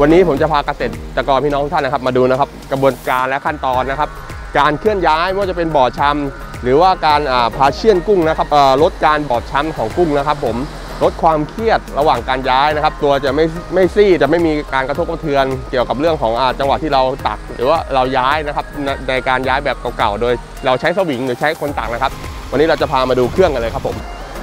วันนี้ผมจะพาเกษตรกรพี่น้องท่านนะครับ มาดูนะครับ กระบวนการและขั้นตอนนะครับ การเคลื่อนย้ายไม่ว่าจะเป็นบ่อชำหรือว่าการพาเชียนกุ้งนะครับลดการบอบช้ำของกุ้งนะครับ ผมลดความเครียดระหว่างการย้ายนะครับ ตัวจะไม่ไม่ซี่จะไม่มีการกระทบกระเทือน เกี่ยวกับเรื่องของอจังหวะที่เราตัก หรือว่าเราย้ายนะครับในในการย้ายแบบเก่าๆโดยเราใช้สวิงหรือใช้คนตักนะครับ วันนี้เราจะพามาดูเครื่องกันเลยครับผม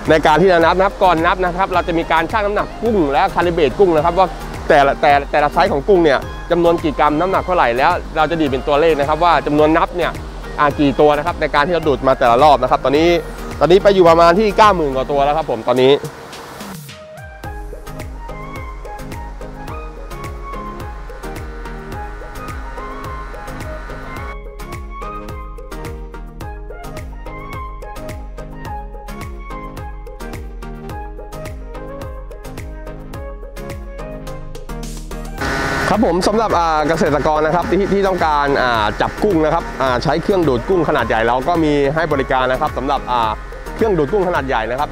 ในการที่จะนับนะครับก่อนนับนะครับ เราจะมีการชั่งน้ำหนักกุ้งและคาลิเบรตกุ้งนะครับ ว่า แต่ละแต่แต่ละไซส์ของกุ้งเนี่ยจำนวนกี่กรัมน้ำหนักเท่าไหร่แล้ว เราจะดีเป็นตัวเลขนะครับ ว่าจำนวนนับเนี่ยอ่ากี่ตัวนะครับในการที่เราดูดมาแต่ละรอบนะครับ ตอนนี้ตอนนี้ไปอยู่ประมาณที่ 90,000กว่าตัวแล้วครับผมตอนนี้ ครับผมสำหรับเกษตรกรนะครับที่ที่ต้องการจับกุ้งนะครับใช้เครื่องดูดกุ้งขนาดใหญ่เราก็มีให้บริการนะครับสำหรับเครื่องดูดกุ้งขนาดใหญ่นะครับ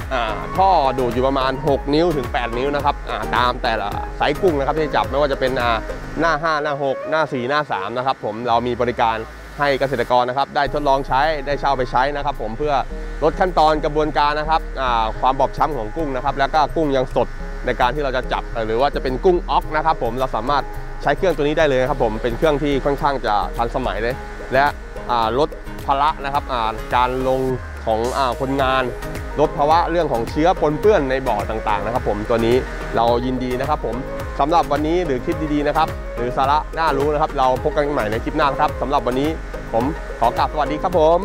ท่อดูดอยู่ประมาณ 6 นิ้วถึง 8 นิ้วนะครับตามแต่ละไซส์กุ้งนะครับที่จับไม่ว่าจะเป็นอ่าหน้า 5 หน้า 6 หน้า 4 หน้า 3 นะครับผมเรามีบริการให้เกษตรกรนะครับได้ทดลองใช้ได้เช่าไปใช้นะครับผมเพื่อลดขั้นตอนกระบวนการนะครับความบอบช้ำของกุ้งนะครับแล้วก็กุ้งยังสดในการที่เราจะจับหรือว่าจะเป็นกุ้งออกนะครับผมเราสามารถ ใช้เครื่องตัวนี้ได้เลยครับผมเป็นเครื่องที่ค่อนข้างจะทันสมัยเลย และลดภาระนะครับการลงของอคนงานลดภาวะเรื่องของเชื้อปนเปื้อนในบ่อต่างๆนะครับ ผมตัวนี้เรายินดีนะครับ ผมสำหรับวันนี้หรือคลิปดีๆนะครับ หรือสาระน่ารู้นะครับ เราพบกันใหม่ในคลิปหน้าครับสำหรับวันนี้ผมขอกราบสวัสดีครับผม